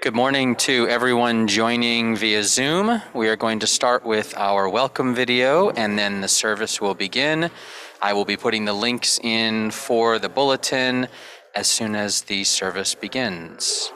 Good morning to everyone joining via Zoom. We are going to start with our welcome video and then the service will begin. I will be putting the links in for the bulletin as soon as the service begins.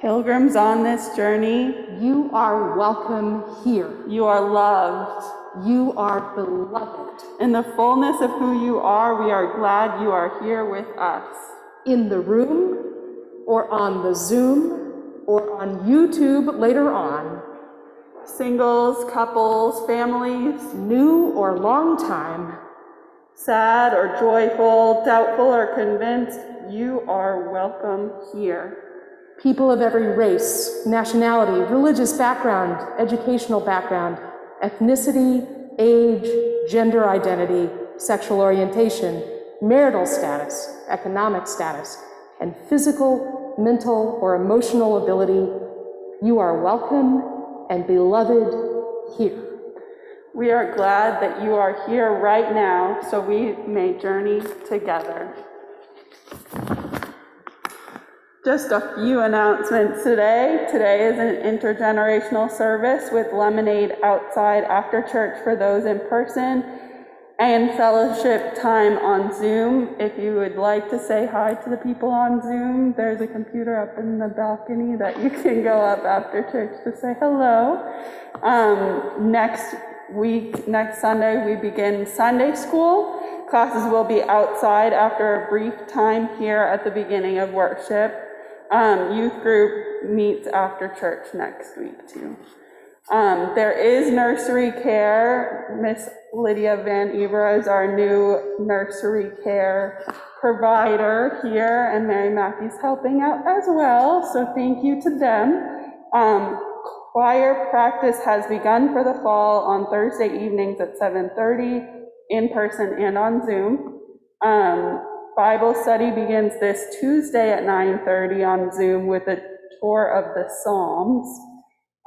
Pilgrims on this journey, you are welcome here. you are loved. You are beloved. In the fullness of who you are, we are glad you are here with us. In the room, or on the Zoom, or on YouTube later on, Singles, couples, families, new or long time, sad or joyful, doubtful or convinced, you are welcome here. People of every race, nationality, religious background, educational background, ethnicity, age, gender identity, sexual orientation, marital status, economic status, and physical, mental, or emotional ability, you are welcome and beloved here. We are glad that you are here right now so we may journey together. Just a few announcements today. Today is an intergenerational service with lemonade outside after church for those in person and fellowship time on Zoom. If you would like to say hi to the people on Zoom, there's a computer up in the balcony that you can go up after church to say hello. Um, next week, next Sunday, we begin Sunday school. Classes will be outside after a brief time here at the beginning of worship. Um, youth group meets after church next week too. Um, there is nursery care. Miss Lydia Van Ebra is our new nursery care provider here, and Mary Matthews helping out as well. So thank you to them. Um, choir practice has begun for the fall on Thursday evenings at 7:30 in person and on Zoom. Um, Bible study begins this Tuesday at 9:30 on Zoom with a tour of the Psalms.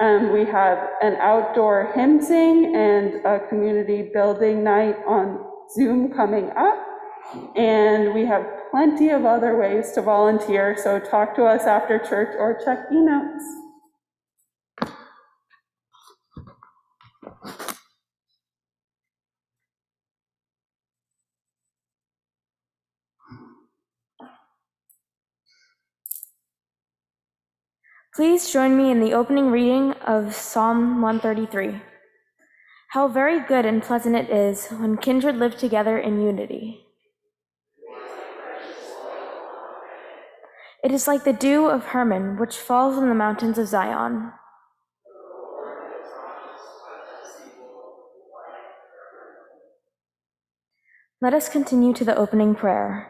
Um, we have an outdoor hymn sing and a community building night on Zoom coming up. And we have plenty of other ways to volunteer, so talk to us after church or check e-notes. Please join me in the opening reading of Psalm 133. How very good and pleasant it is when kindred live together in unity. It is like the dew of Hermon, which falls on the mountains of Zion. Let us continue to the opening prayer.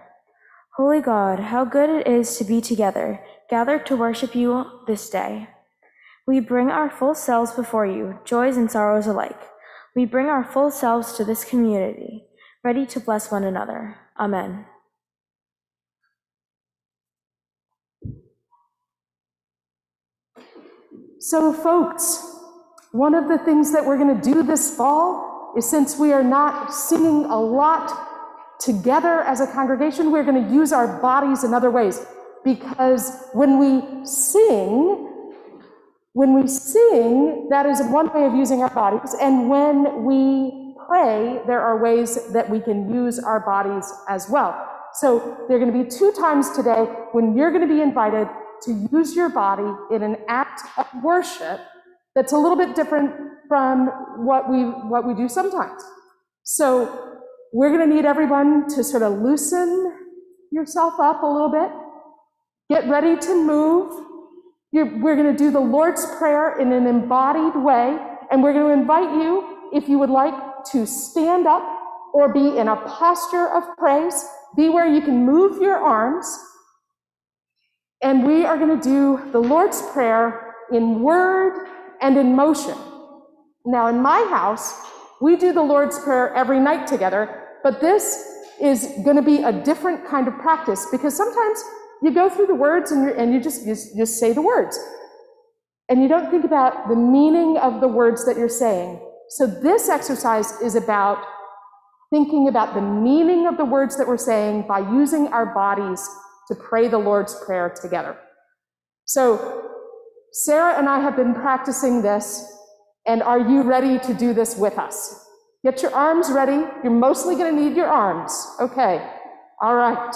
Holy God, how good it is to be together, gathered to worship you this day. We bring our full selves before you, joys and sorrows alike. We bring our full selves to this community, ready to bless one another. Amen. So, folks, one of the things that we're going to do this fall is since we are not singing a lot together as a congregation, we're going to use our bodies in other ways. Because when we sing, when we sing, that is one way of using our bodies. And when we pray, there are ways that we can use our bodies as well. So there are going to be two times today when you're going to be invited to use your body in an act of worship that's a little bit different from what we what we do sometimes. So we're going to need everyone to sort of loosen yourself up a little bit. Get ready to move. You're, we're going to do the Lord's Prayer in an embodied way, and we're going to invite you, if you would like, to stand up or be in a posture of praise. Be where you can move your arms. And we are going to do the Lord's Prayer in word and in motion. Now, in my house, we do the Lord's Prayer every night together, but this is going to be a different kind of practice because sometimes you go through the words and, and you just, just, just say the words. And you don't think about the meaning of the words that you're saying. So this exercise is about thinking about the meaning of the words that we're saying by using our bodies to pray the Lord's Prayer together. So Sarah and I have been practicing this, and are you ready to do this with us? Get your arms ready. You're mostly going to need your arms. Okay. All right.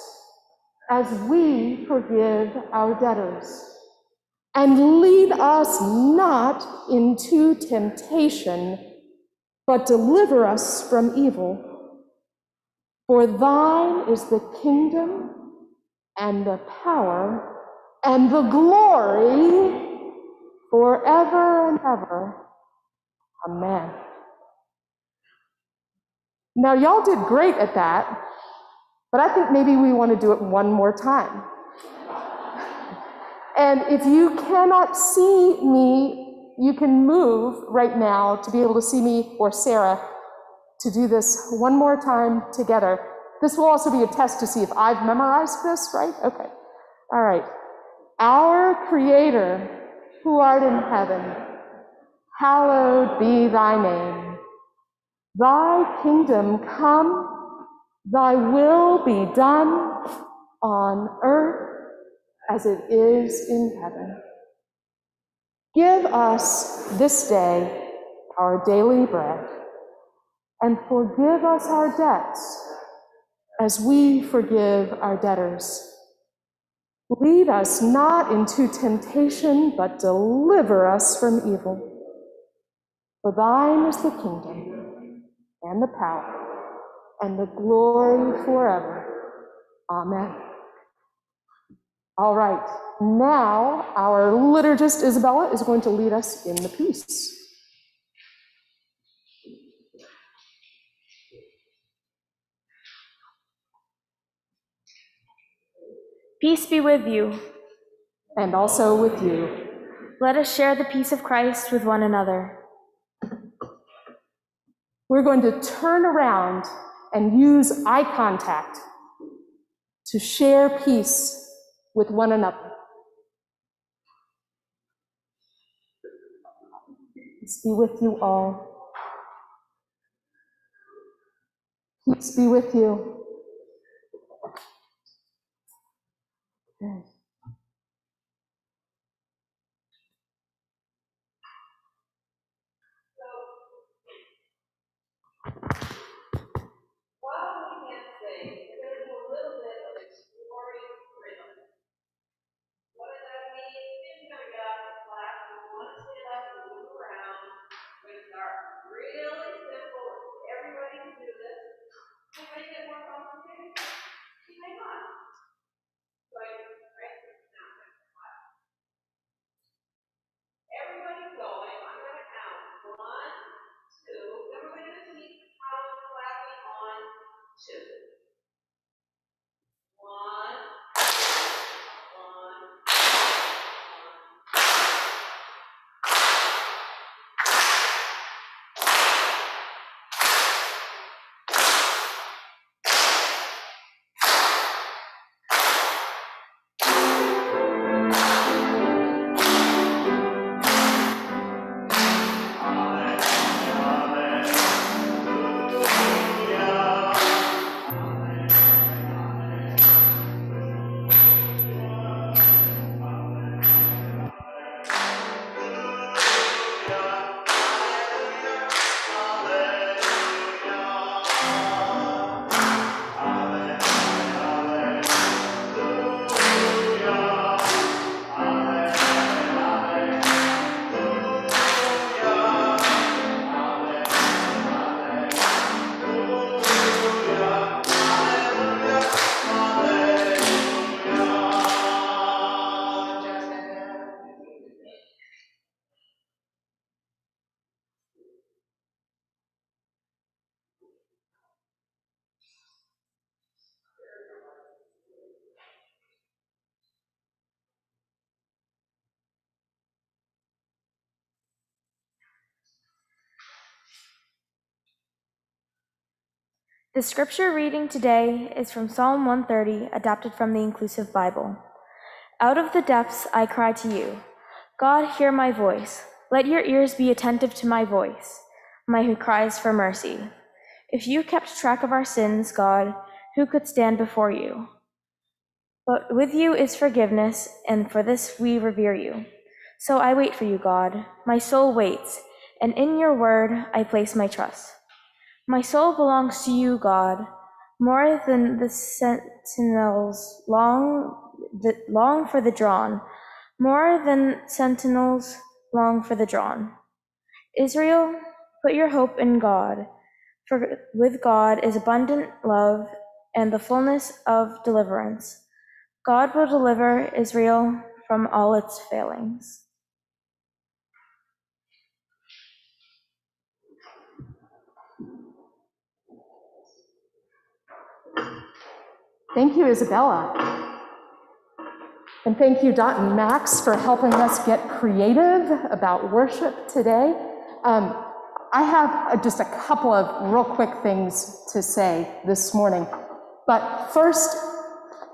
as we forgive our debtors. And lead us not into temptation, but deliver us from evil. For thine is the kingdom and the power and the glory forever and ever. Amen. Now, y'all did great at that, but I think maybe we want to do it one more time. And if you cannot see me, you can move right now to be able to see me or Sarah to do this one more time together. This will also be a test to see if I've memorized this, right? Okay. All right. Our Creator, who art in heaven, hallowed be thy name. Thy kingdom come, thy will be done on earth as it is in heaven. Give us this day our daily bread, and forgive us our debts as we forgive our debtors. Lead us not into temptation, but deliver us from evil. For thine is the kingdom, and the power, and the glory forever. Amen. All right, now our liturgist Isabella is going to lead us in the peace. Peace be with you. And also with you. Let us share the peace of Christ with one another. We're going to turn around and use eye contact to share peace with one another. Peace be with you all. Peace be with you. The scripture reading today is from Psalm 130, adapted from the Inclusive Bible. Out of the depths I cry to you. God, hear my voice. Let your ears be attentive to my voice, my who cries for mercy. If you kept track of our sins, God, who could stand before you? But with you is forgiveness, and for this we revere you. So I wait for you, God. My soul waits, and in your word I place my trust. My soul belongs to you, God, more than the sentinels long, the, long for the drawn, more than sentinels long for the drawn. Israel, put your hope in God, for with God is abundant love and the fullness of deliverance. God will deliver Israel from all its failings. Thank you, Isabella. And thank you, Dot and Max, for helping us get creative about worship today. Um, I have uh, just a couple of real quick things to say this morning. But first,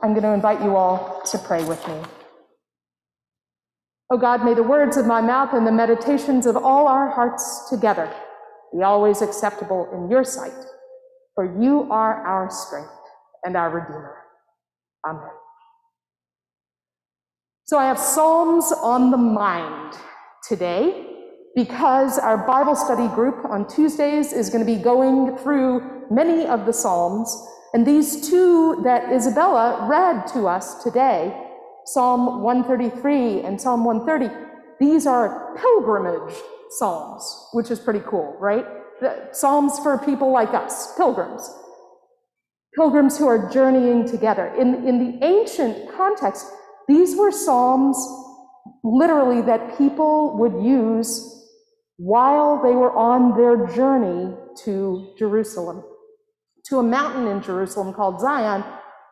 I'm going to invite you all to pray with me. Oh God, may the words of my mouth and the meditations of all our hearts together be always acceptable in your sight, for you are our strength and our Redeemer. Amen. So I have Psalms on the mind today because our Bible study group on Tuesdays is going to be going through many of the Psalms. And these two that Isabella read to us today, Psalm 133 and Psalm 130, these are pilgrimage Psalms, which is pretty cool, right? The Psalms for people like us, pilgrims pilgrims who are journeying together. In, in the ancient context, these were psalms literally that people would use while they were on their journey to Jerusalem, to a mountain in Jerusalem called Zion,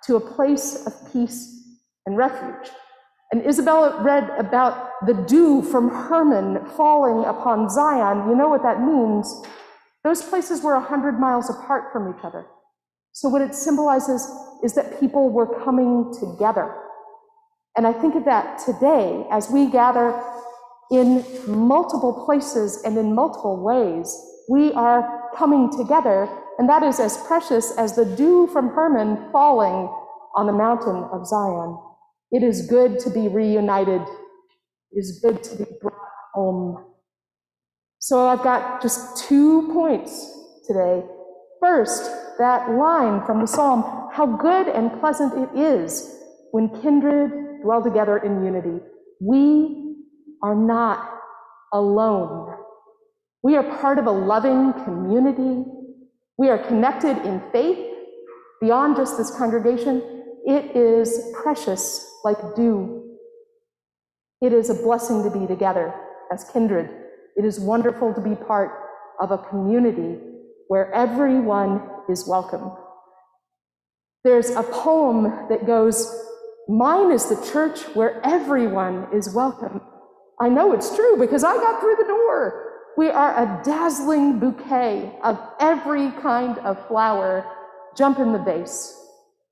to a place of peace and refuge. And Isabella read about the dew from Hermon falling upon Zion. You know what that means? Those places were 100 miles apart from each other. So, what it symbolizes is that people were coming together. And I think of that today as we gather in multiple places and in multiple ways. We are coming together, and that is as precious as the dew from Hermon falling on the mountain of Zion. It is good to be reunited, it is good to be brought home. So, I've got just two points today. First, that line from the psalm how good and pleasant it is when kindred dwell together in unity. We are not alone. We are part of a loving community. We are connected in faith beyond just this congregation. It is precious like dew. It is a blessing to be together as kindred. It is wonderful to be part of a community where everyone is welcome. There's a poem that goes, Mine is the church where everyone is welcome. I know it's true because I got through the door. We are a dazzling bouquet of every kind of flower. Jump in the vase.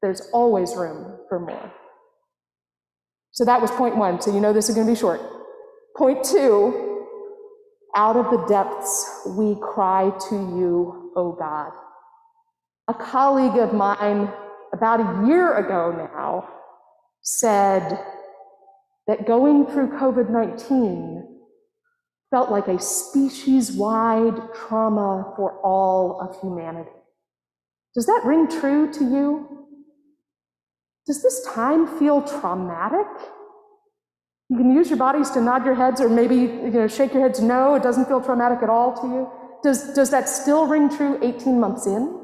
There's always room for more. So that was point one. So you know this is going to be short. Point two out of the depths we cry to you, O God. A colleague of mine, about a year ago now, said that going through COVID 19 felt like a species wide trauma for all of humanity. Does that ring true to you? Does this time feel traumatic? You can use your bodies to nod your heads or maybe you know, shake your heads no, it doesn't feel traumatic at all to you. Does, does that still ring true 18 months in?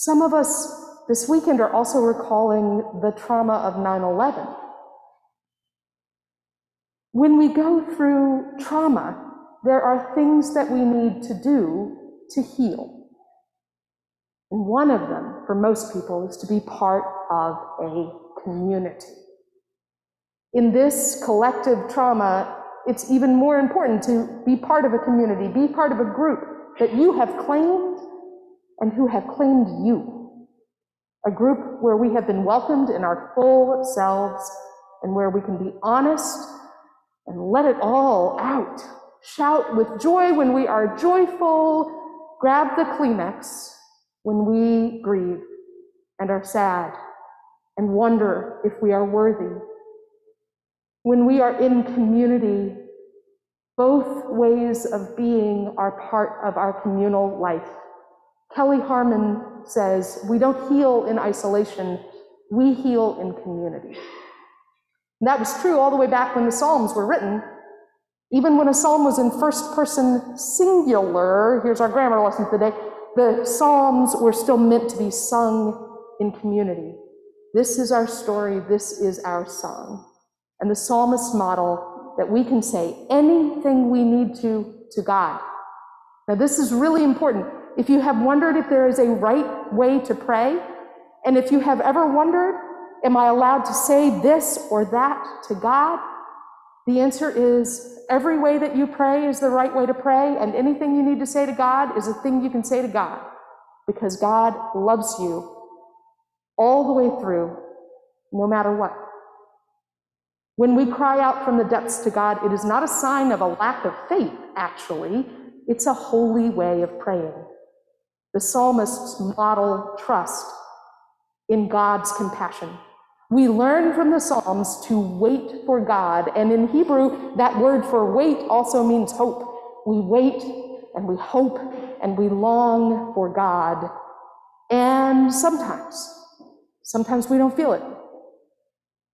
Some of us this weekend are also recalling the trauma of 9 11. When we go through trauma, there are things that we need to do to heal. And one of them, for most people, is to be part of a community. In this collective trauma, it's even more important to be part of a community, be part of a group that you have claimed and who have claimed you. A group where we have been welcomed in our full selves and where we can be honest and let it all out. Shout with joy when we are joyful. Grab the Kleenex when we grieve and are sad and wonder if we are worthy. When we are in community, both ways of being are part of our communal life. Kelley Harmon says, We don't heal in isolation, we heal in community. And that was true all the way back when the Psalms were written. Even when a psalm was in first person singular, here's our grammar lesson today, the Psalms were still meant to be sung in community. This is our story, this is our song. And the psalmist model that we can say anything we need to to God. Now, this is really important. If you have wondered if there is a right way to pray, and if you have ever wondered, am I allowed to say this or that to God? The answer is every way that you pray is the right way to pray, and anything you need to say to God is a thing you can say to God because God loves you all the way through, no matter what. When we cry out from the depths to God, it is not a sign of a lack of faith, actually. It's a holy way of praying. The psalmists model trust in God's compassion. We learn from the Psalms to wait for God, and in Hebrew, that word for wait also means hope. We wait and we hope and we long for God. And sometimes, sometimes we don't feel it.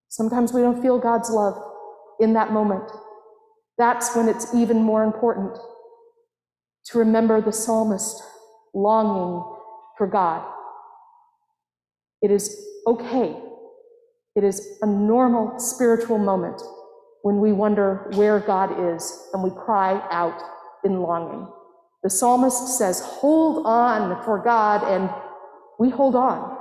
Sometimes we don't feel God's love in that moment. That's when it's even more important to remember the psalmist longing for God. It is okay. It is a normal spiritual moment when we wonder where God is and we cry out in longing. The psalmist says, Hold on for God, and we hold on.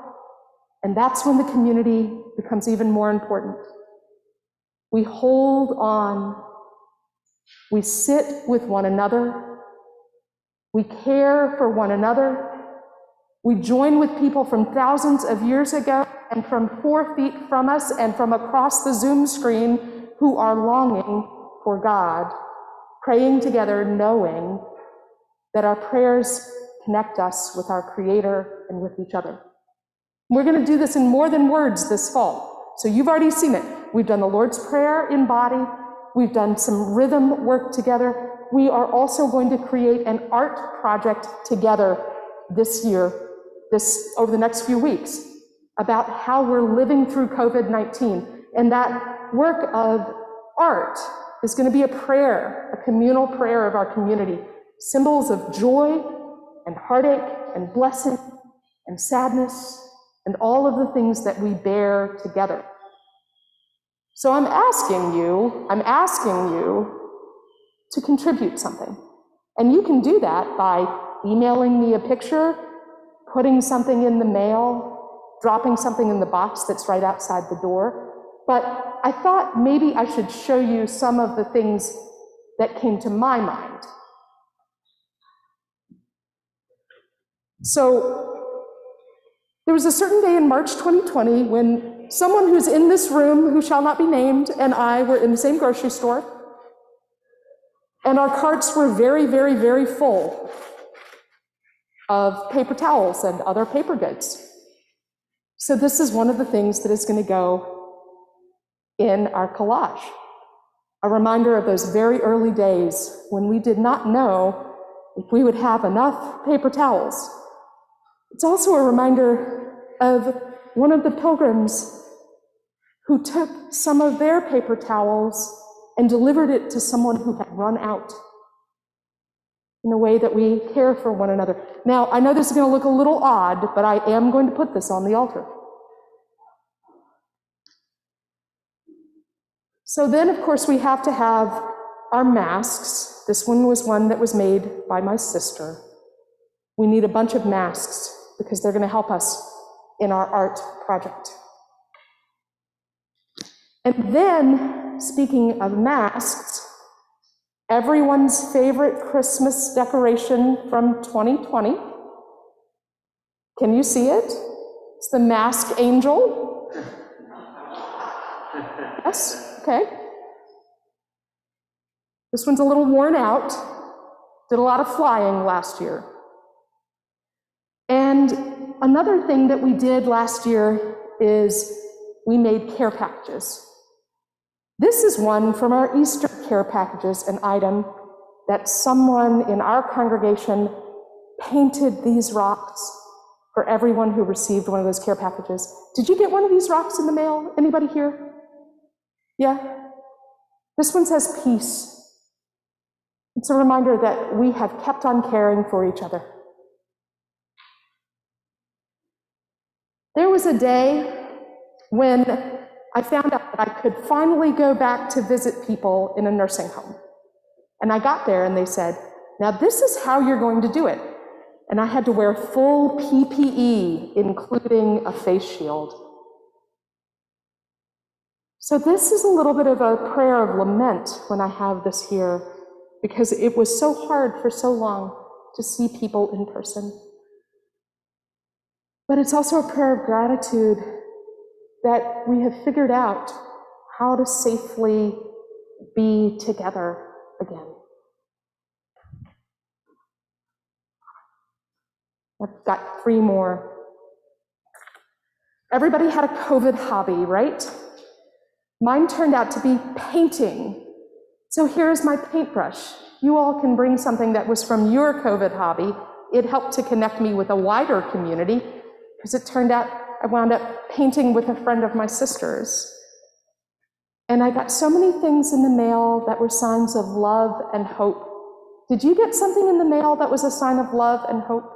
And that's when the community becomes even more important. We hold on. We sit with one another. We care for one another. We join with people from thousands of years ago and from four feet from us and from across the Zoom screen who are longing for God, praying together, knowing that our prayers connect us with our Creator and with each other. We're going to do this in more than words this fall. So you've already seen it. We've done the Lord's Prayer in body. We've done some rhythm work together. We are also going to create an art project together this year, this over the next few weeks, about how we're living through COVID-19. And that work of art is going to be a prayer, a communal prayer of our community, symbols of joy and heartache and blessing and sadness and all of the things that we bear together. So I'm asking you, I'm asking you to contribute something. And you can do that by emailing me a picture, putting something in the mail, dropping something in the box that's right outside the door. But I thought maybe I should show you some of the things that came to my mind. So there was a certain day in March 2020 when someone who's in this room, who shall not be named, and I were in the same grocery store, and our carts were very, very, very full of paper towels and other paper goods. So, this is one of the things that is going to go in our collage a reminder of those very early days when we did not know if we would have enough paper towels it's also a reminder of one of the pilgrims who took some of their paper towels and delivered it to someone who had run out in a way that we care for one another. Now, I know this is going to look a little odd, but I am going to put this on the altar. So then, of course, we have to have our masks. This one was one that was made by my sister. We need a bunch of masks because they're going to help us in our art project. And then, speaking of masks, everyone's favorite Christmas decoration from 2020. Can you see it? It's the mask angel. Yes, okay. This one's a little worn out. Did a lot of flying last year. And another thing that we did last year is we made care packages. This is one from our Easter care packages, an item that someone in our congregation painted these rocks for everyone who received one of those care packages. Did you get one of these rocks in the mail? Anybody here? Yeah? This one says peace. It's a reminder that we have kept on caring for each other. There was a day when I found out that I could finally go back to visit people in a nursing home. And I got there and they said, Now, this is how you're going to do it. And I had to wear full PPE, including a face shield. So, this is a little bit of a prayer of lament when I have this here, because it was so hard for so long to see people in person. But it's also a prayer of gratitude that we have figured out how to safely be together again. I've got three more. Everybody had a COVID hobby, right? Mine turned out to be painting. So here's my paintbrush. You all can bring something that was from your COVID hobby. It helped to connect me with a wider community because it turned out I wound up painting with a friend of my sister's. And I got so many things in the mail that were signs of love and hope. Did you get something in the mail that was a sign of love and hope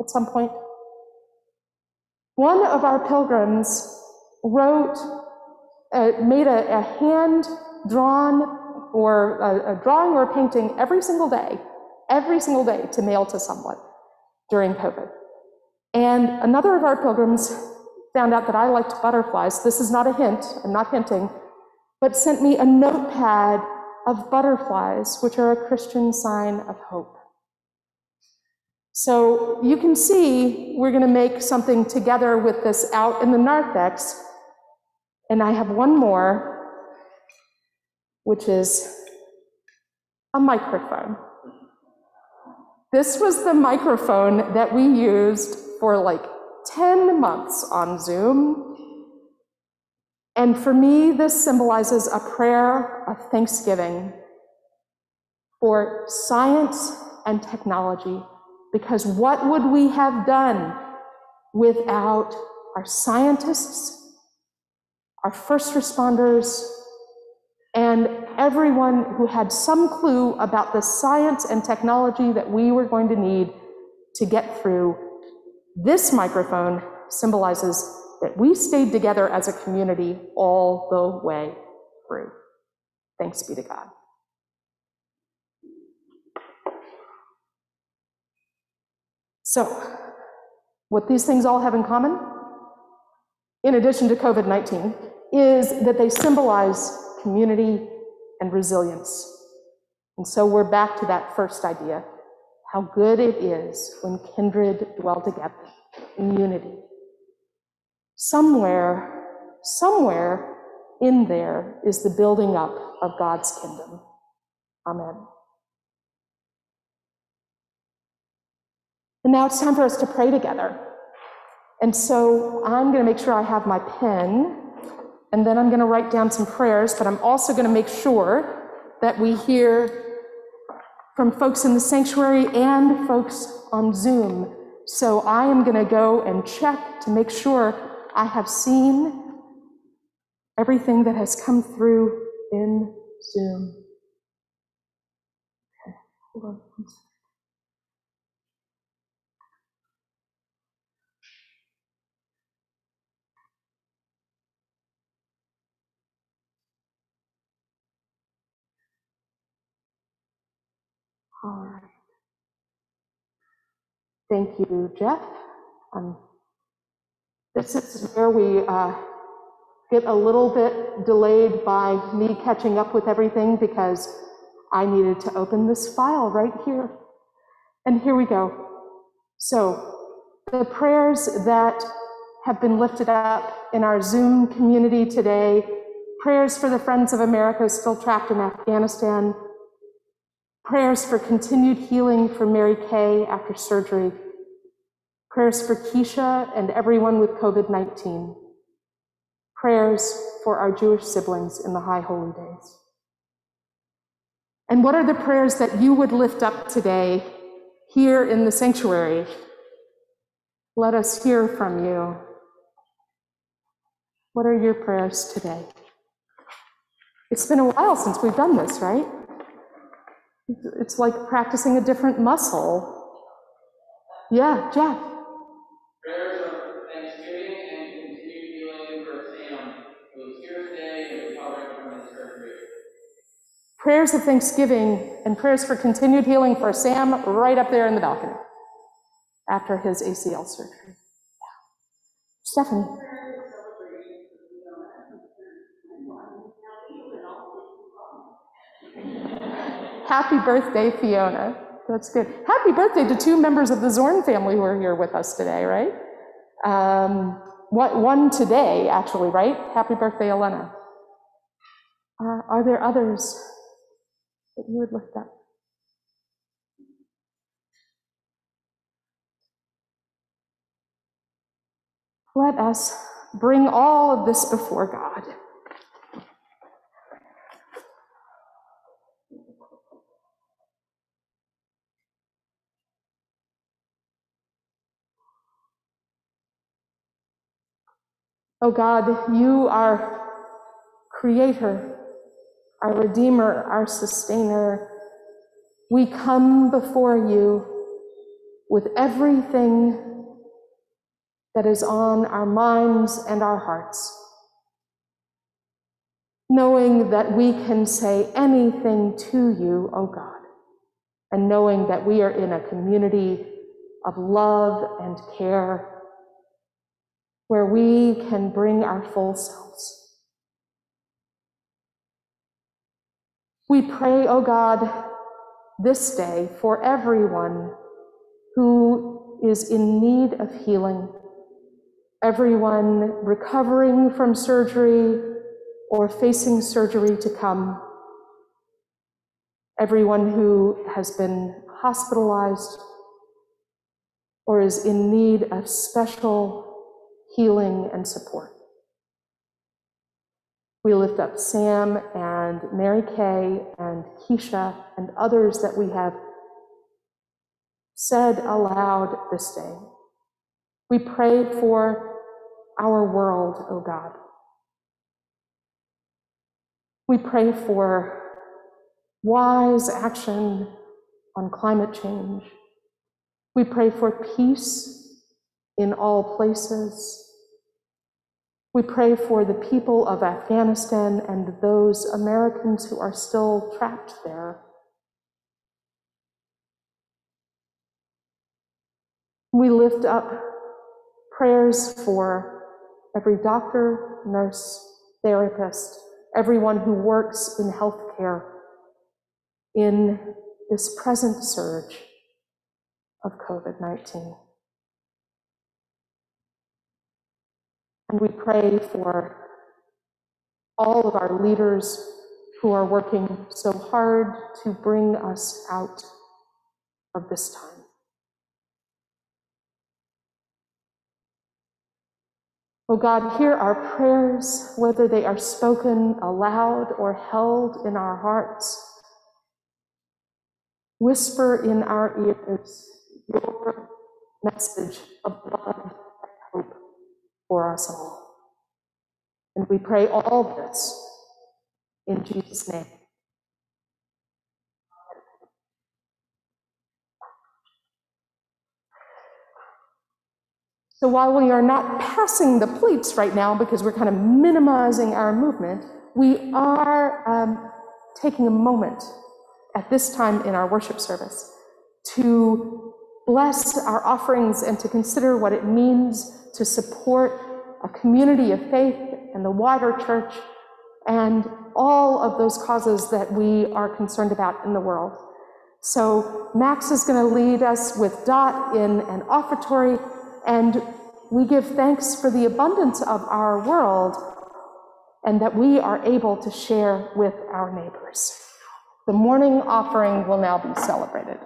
at some point? One of our pilgrims wrote, uh, made a, a hand drawn or a, a drawing or a painting every single day, every single day to mail to someone during COVID. And another of our pilgrims found out that I liked butterflies. This is not a hint, I'm not hinting, but sent me a notepad of butterflies, which are a Christian sign of hope. So you can see we're going to make something together with this out in the narthex. And I have one more, which is a microphone. This was the microphone that we used for like 10 months on Zoom. And for me, this symbolizes a prayer of thanksgiving for science and technology. Because what would we have done without our scientists, our first responders, and everyone who had some clue about the science and technology that we were going to need to get through this microphone symbolizes that we stayed together as a community all the way through. Thanks be to God. So, what these things all have in common, in addition to COVID 19, is that they symbolize community and resilience. And so we're back to that first idea how good it is when kindred dwell together in unity. Somewhere, somewhere in there is the building up of God's kingdom. Amen. And now it's time for us to pray together. And so I'm going to make sure I have my pen, and then I'm going to write down some prayers, but I'm also going to make sure that we hear from folks in the sanctuary and folks on Zoom. So I am going to go and check to make sure I have seen everything that has come through in Zoom. Okay, hold on. All right. Thank you, Jeff. Um, this is where we uh, get a little bit delayed by me catching up with everything because I needed to open this file right here. And here we go. So, the prayers that have been lifted up in our Zoom community today prayers for the Friends of America still trapped in Afghanistan, prayers for continued healing for Mary Kay after surgery, prayers for Keisha and everyone with COVID 19, prayers for our Jewish siblings in the high holy days. And what are the prayers that you would lift up today here in the sanctuary? Let us hear from you. What are your prayers today? It's been a while since we've done this, right? It's like practicing a different muscle. Yeah, Jeff. Prayers of thanksgiving and continued healing for Sam, here today recovering from his surgery. Prayers of thanksgiving and prayers for continued healing for Sam right up there in the balcony after his ACL surgery. Stephanie. Happy birthday, Fiona. That's good. Happy birthday to two members of the Zorn family who are here with us today, right? Um, one, today, actually, right? Happy birthday, Elena. Uh, are there others that you would lift up? Let us bring all of this before God. Oh God, you are creator, our redeemer, our sustainer. We come before you with everything that is on our minds and our hearts, knowing that we can say anything to you, O God, and knowing that we are in a community of love and care where we can bring our full selves. We pray, O God, this day for everyone who is in need of healing, everyone recovering from surgery or facing surgery to come, everyone who has been hospitalized or is in need of special healing and support. We lift up Sam and Mary Kay and Keisha and others that we have said aloud this day. We pray for our world, O oh God. We pray for wise action on climate change. We pray for peace in all places. We pray for the people of Afghanistan and those Americans who are still trapped there. We lift up prayers for every doctor, nurse, therapist, everyone who works in healthcare in this present surge of COVID 19. And we pray for all of our leaders who are working so hard to bring us out of this time. Oh God, hear our prayers, whether they are spoken aloud or held in our hearts. Whisper in our ears your message of love for us all. And we pray all this in Jesus' name. So while we are not passing the plates right now because we're kind of minimizing our movement, we are um, taking a moment at this time in our worship service to bless our offerings and to consider what it means to support a community of faith and the wider church and all of those causes that we are concerned about in the world. So Max is going to lead us with Dot in an offertory, and we give thanks for the abundance of our world and that we are able to share with our neighbors. The morning offering will now be celebrated.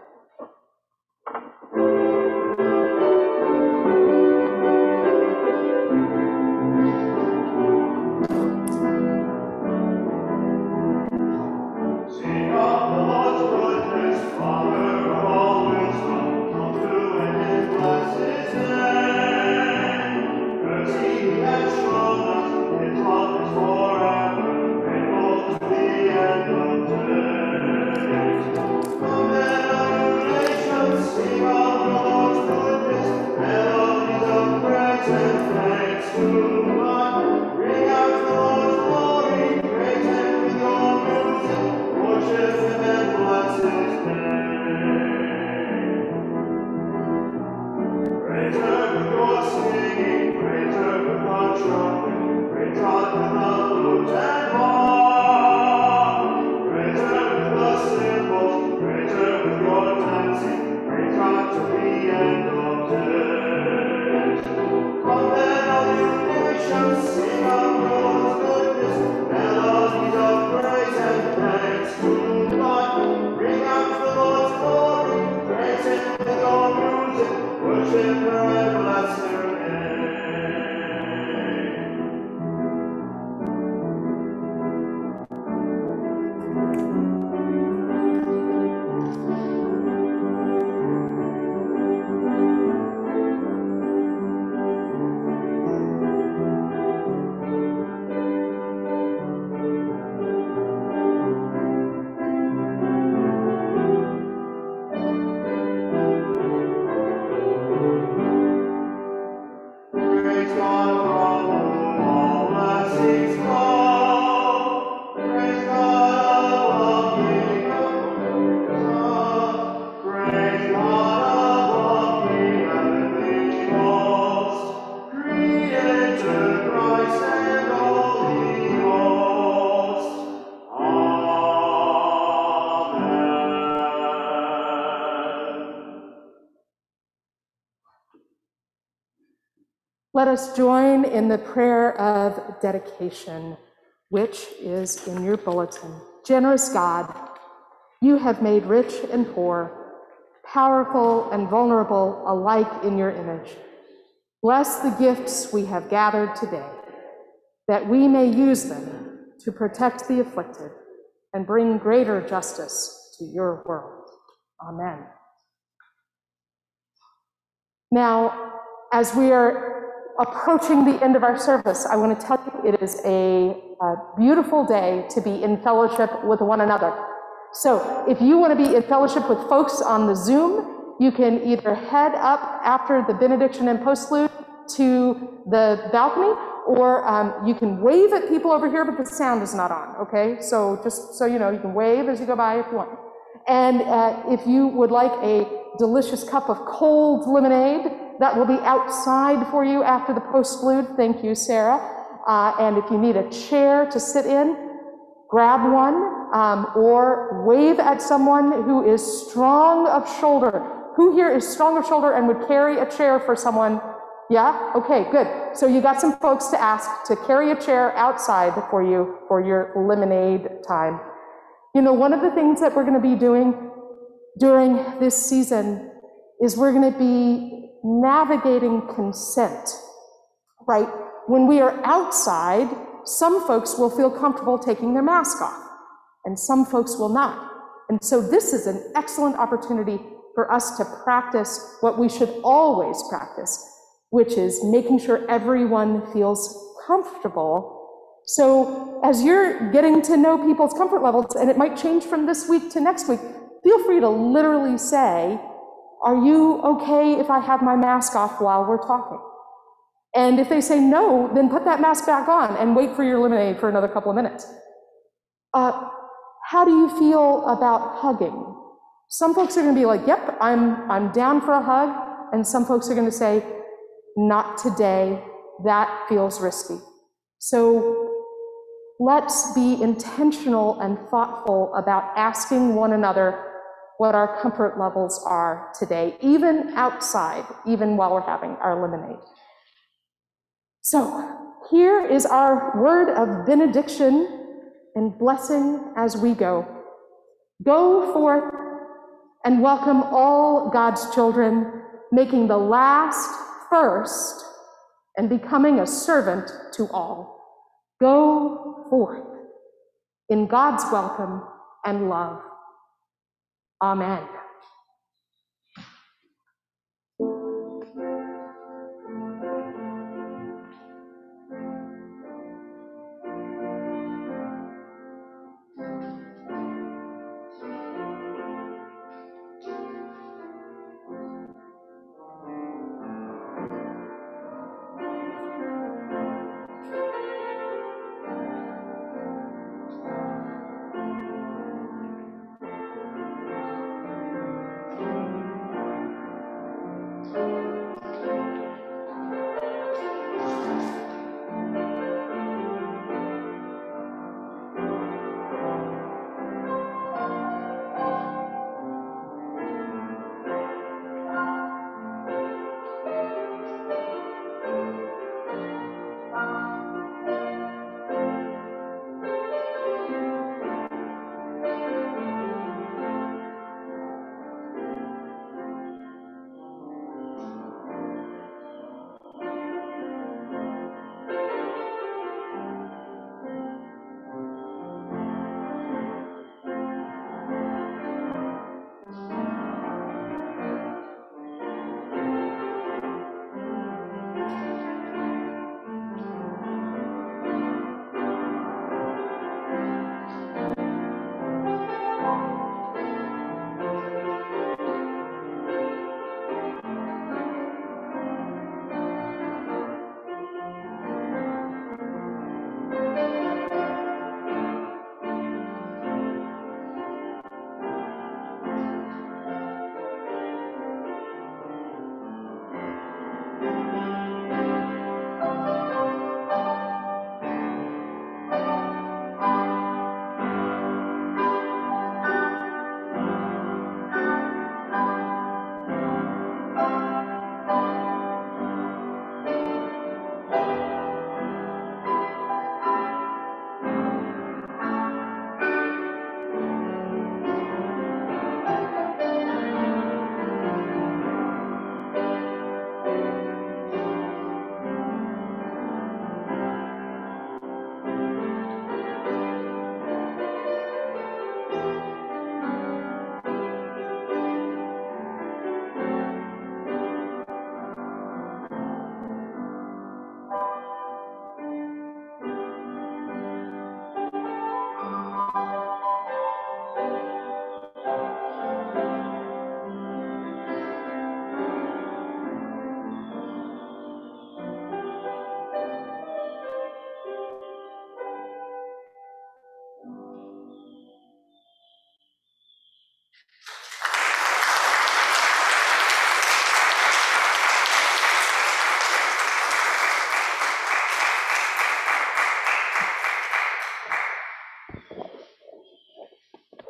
Us join in the prayer of dedication, which is in your bulletin. Generous God, you have made rich and poor, powerful and vulnerable alike in your image. Bless the gifts we have gathered today, that we may use them to protect the afflicted and bring greater justice to your world. Amen. Now, as we are approaching the end of our service, I want to tell you it is a, a beautiful day to be in fellowship with one another. So, if you want to be in fellowship with folks on the Zoom, you can either head up after the benediction and postlude to the balcony, or um, you can wave at people over here, but the sound is not on, okay? So, just so you know, you can wave as you go by if you want. And uh, if you would like a delicious cup of cold lemonade, that will be outside for you after the postlude. Thank you, Sarah. Uh, and if you need a chair to sit in, grab one um, or wave at someone who is strong of shoulder. Who here is strong of shoulder and would carry a chair for someone? Yeah? Okay, good. So you got some folks to ask to carry a chair outside for you for your lemonade time. You know, one of the things that we're going to be doing during this season is we're going to be navigating consent, right? When we are outside, some folks will feel comfortable taking their mask off, and some folks will not. And so this is an excellent opportunity for us to practice what we should always practice, which is making sure everyone feels comfortable. So as you're getting to know people's comfort levels, and it might change from this week to next week, feel free to literally say, are you okay if I have my mask off while we're talking? And if they say no, then put that mask back on and wait for your lemonade for another couple of minutes. Uh, how do you feel about hugging? Some folks are going to be like, yep, I'm, I'm down for a hug. And some folks are going to say, not today. That feels risky. So let's be intentional and thoughtful about asking one another what our comfort levels are today, even outside, even while we're having our lemonade. So Here is our word of benediction and blessing as we go. Go forth and welcome all God's children, making the last first and becoming a servant to all. Go forth in God's welcome and love. Amen.